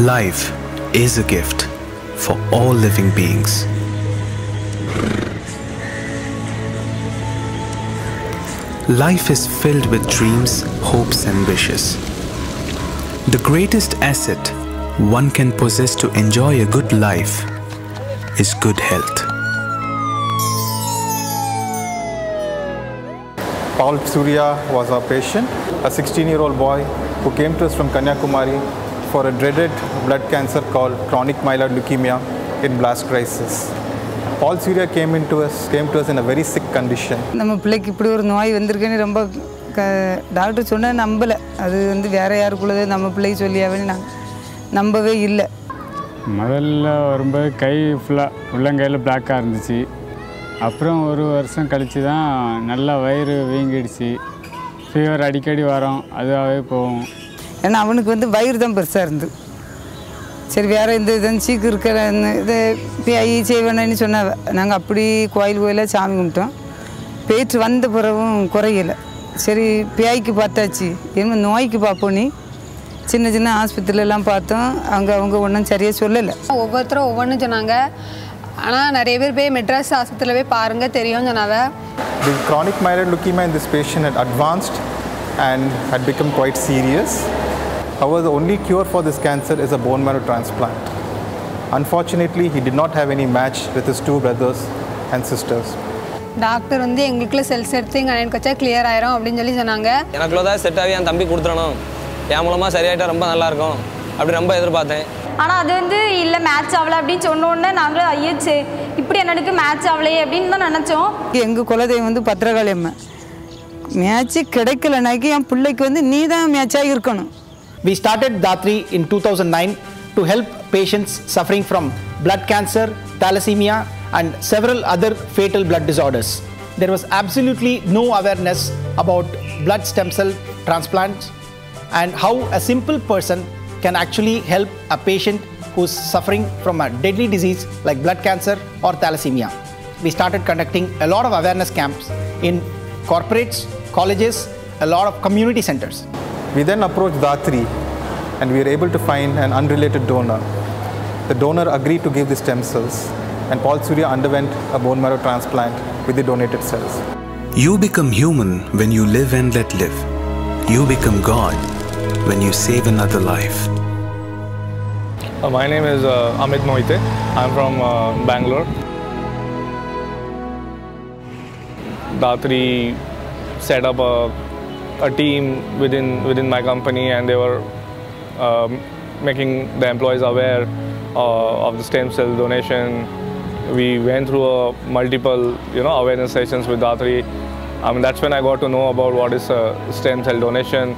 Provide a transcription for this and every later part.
Life is a gift for all living beings. Life is filled with dreams, hopes, and wishes. The greatest asset one can possess to enjoy a good life is good health. Paul Surya was our patient, a 16 year old boy who came to us from Kanyakumari for a dreaded blood cancer called chronic myeloid leukemia in blast crisis. Paul Surya came into us came to us in a very sick condition. நம்ம பிள்ளைக்கு இப்படி ஒரு நோய் வந்திருக்குன்னு ரொம்ப க doctor சொன்ன நம்பலை. அது வந்து வேற யாருக்குள்ளது நம்ம பிள்ளைக்கு சொல்லியாவே நாங்கள் நம்பவே இல்லை. முதல்ல வரும்போது கை ஃபுல்லாக உள்ளங்கையில் பிளாக்காக இருந்துச்சு. அப்புறம் ஒரு வருஷம் கழித்து தான் நல்லா வயிறு வீங்கிடுச்சு. ஃபீவர் அடிக்கடி வரும் அதுவாகவே போகும். ஏன்னா அவனுக்கு வந்து வயிறு தான் பெருசாக இருந்து. சரி வேற எந்த இதுவும் சீக்கு இருக்கிற இது பேய் செய்வேன்னு சொன்னாவ நாங்கள் அப்படி கோயில் கோயிலாக சாமி கும்பிட்டோம். போயிட்டு வந்த பிறகும் குறையல. சரி பேய்க்கு பார்த்தாச்சு. என்ன நோய்க்கு பார்ப்போம் நீ. சின்ன சின்ன ஆஸ்பத்திரியிலலாம் பார்த்தோம். அங்கே அவங்க ஒன்றும் சரியாக சொல்லலை. ஒவ்வொருத்தரும் ஒவ்வொன்றும் சொன்னாங்க. ஆனால் நிறைய பேர் போய் மெட்ராஸ் ஆஸ்பத்திரியில் போய் பாருங்க தெரியும்னு சொன்னாங்க The chronic myeloid leukemia in this patient had advanced and had become quite serious. However, the only cure for this cancer is a bone marrow transplant. Unfortunately, he did not have any match with his two brothers and sisters. Doctor வந்து எங்களுக்குள்ள cells எடுத்து எங்கள் அண்ணனுக்கு வச்சா clear ஆயிரும் அப்படின்னு சொல்லி சொன்னாங்க. எனக்குள்ள தான் செட் ஆகி என் தம்பி கொடுத்துடணும். என் மூலமாக சரியாயிட்டா ரொம்ப நல்லா இருக்கும். அப்படி ரொம்ப எதிர்பார்த்தேன். ஆனால் அது வந்து இல்லை மேட்ச் ஆகலை அப்படின்னு சொன்ன உடனே நாங்களும் ஐயோ இப்படி என்னடுக்கு மேட்ச் ஆகலையே அப்படின்னு தான் நினச்சோம். எங்கள் குலதெய்வம் வந்து பத்திரகாளி அம்மா மேட்ச்சு கிடைக்கலனாக்கி என் பிள்ளைக்கு வந்து நீ தான் மேட்சாக இருக்கணும். We started Datri in 2009 to help patients suffering from blood cancer, thalassemia, and several other fatal blood disorders. There was absolutely no awareness about blood stem cell transplants and how a simple person can actually help a patient who's suffering from a deadly disease like blood cancer or thalassemia. We started conducting a lot of awareness camps in corporates, colleges, a lot of community centers. We then approached Datri and we were able to find an unrelated donor. The donor agreed to give the stem cells and Paul Surya underwent a bone marrow transplant with the donated cells. You become human when you live and let live. You become God when you save another life. Uh, my name is uh, Amit Moite. I'm from uh, Bangalore. Datri set up a, a team within within my company, and they were um, making the employees aware uh, of the stem cell donation. We went through a multiple, you know, awareness sessions with Datri. I mean, that's when I got to know about what is a stem cell donation,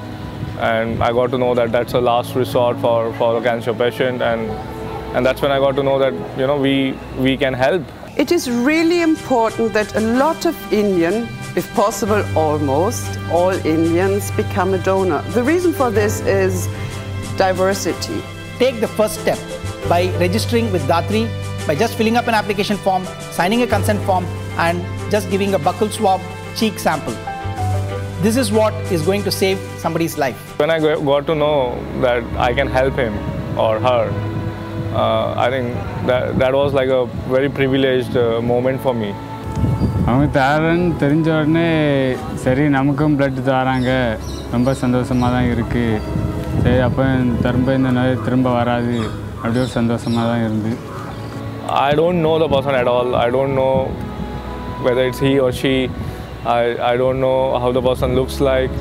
and I got to know that that's a last resort for, for a cancer patient, and and that's when I got to know that you know we we can help. It is really important that a lot of Indian, if possible almost, all Indians become a donor. The reason for this is diversity. take the first step by registering with Datri, by just filling up an application form, signing a consent form, and just giving a buccal swab cheek sample. This is what is going to save somebody's life. When I got to know that I can help him or her, Uh, I think that, that was like a very privileged uh, moment for me. அவங்க தரேன்னு தெரிஞ்ச உடனே சரி நமக்கும் blood தராங்க. ரொம்ப சந்தோஷமாக தான் இருக்குது சரி அப்போ திரும்ப இந்த நோய் திரும்ப வராது. அப்படி ஒரு சந்தோஷமாக தான் இருந்து. I don't know the person at all I don't know whether it's he or she I I don't know how the person looks like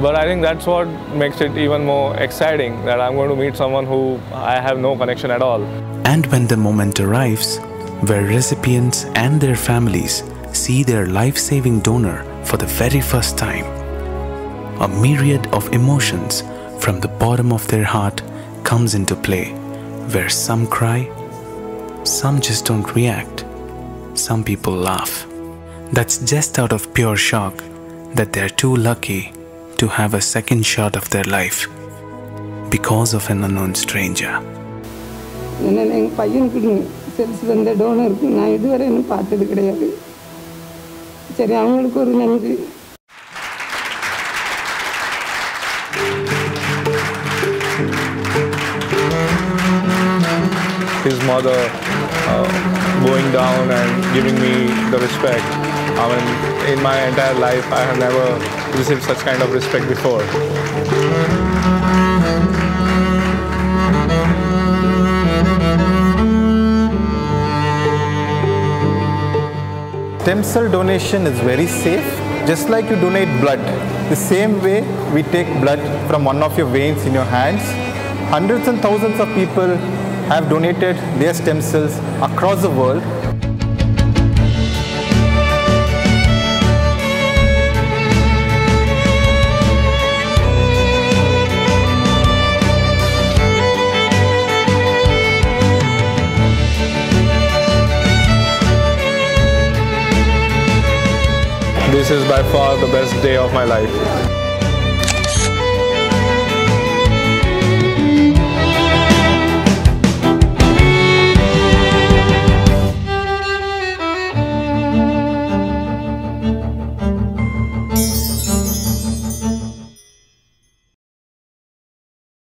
But I think that's what makes it even more exciting that I'm going to meet someone who I have no connection at all. And when the moment arrives, where recipients and their families see their life saving donor for the very first time, a myriad of emotions from the bottom of their heart comes into play, where some cry, some just don't react, some people laugh. That's just out of pure shock that they're too lucky to have a second shot of their life because of an unknown stranger. என்ன எங்கள் பையனுக்கு cells வந்த டோனருக்கு நான் இதுவரை இன்னும் பார்த்தது கிடையாது சரி அவங்களுக்கு ஒரு நன்றி mother uh, going down and giving me the respect. I mean, in my entire life, I have never received such kind of respect before. Stem cell donation is very safe, just like you donate blood. The same way we take blood from one of your veins in your hands. Hundreds and thousands of people have donated their stem cells across the world. This is by far the best day of my life.